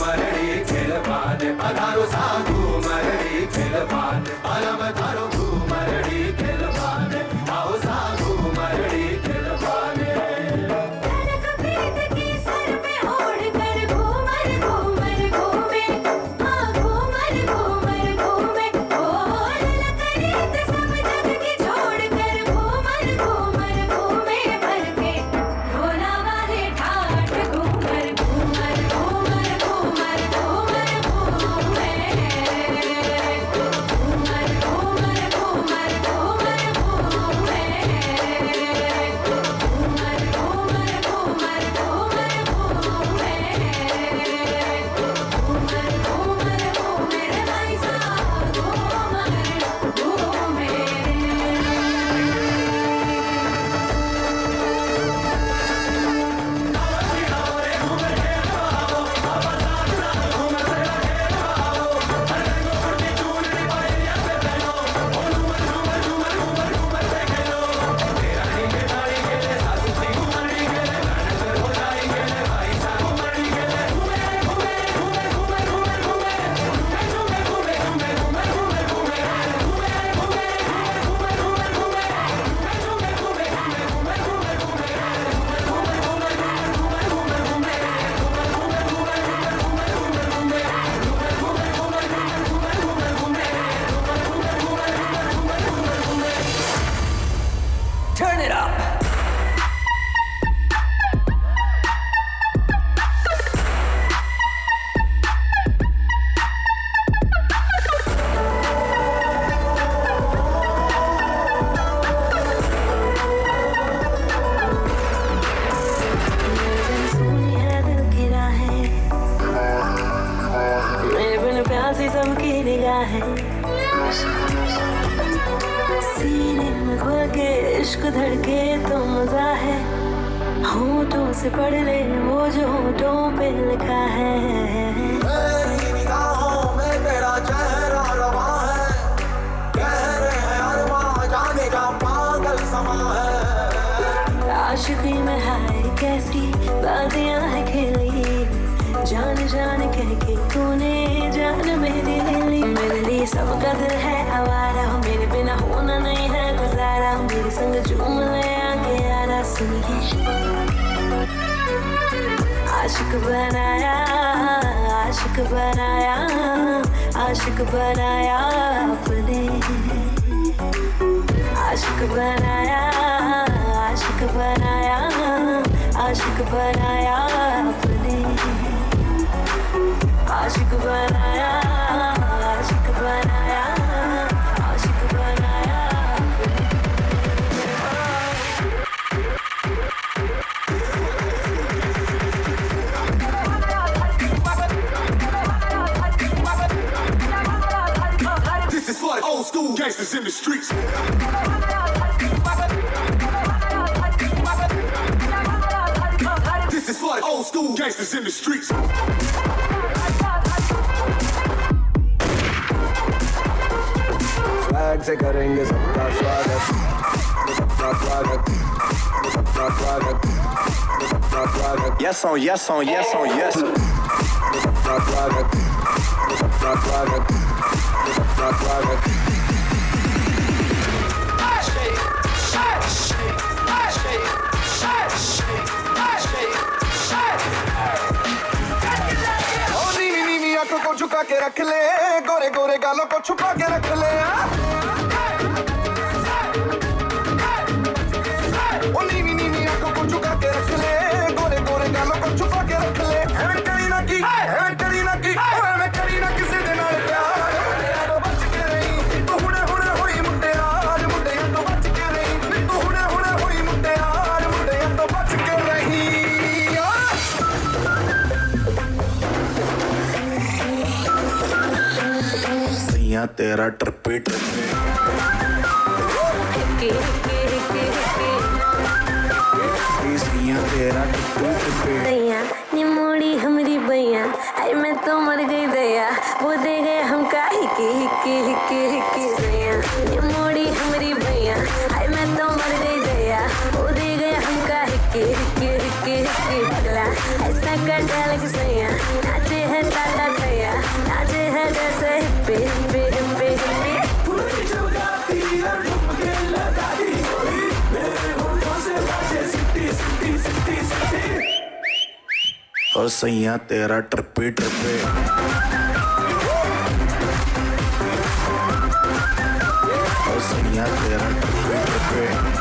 मरड़ी खिलवान पधारो साधु। इश्क धड़के तो मज़ा है। होठों से पढ़ ले वो जो होठों पे लिखा है। में तेरा चेहरा रवा है। कह रहे हैं जाने का पागल समा है। आशिकी में हाय कैसी बातियाँ है खेली। जान जान कह के तूने जान मेरी ले ली। मेरे लिए सब कदर है आवारा मेरे बिना सुनिए आशिक बनाया आशिक बनाया आशिक बनाया अपने आशिक बनाया आशिक बनाया आशिक बनाया अपने आशिक बनाया school gangsters in the streets. This is for the old school gangsters in the streets. Swag से करेंगे सबका स्वागत सबका स्वागत सबका स्वागत सबका स्वागत Yes on yes on yes on yes. सबका स्वागत सबका स्वागत सबका स्वागत ओ नीवी नीवी आंखों को झुका के रख ले गोरे गोरे गालों को छुपा के रख ले। ओ दुनिया तेरा ट्रपे हमरी भैया आई मैं तो मर गई दया। वो दे गए हम दया। हमरी बैया आई मैं तो मर गई दया। वो दे गए हम और सैया तेरा ट्रिपे ट्रिपे और सैया तेरा ट्रिपी ट्रिपे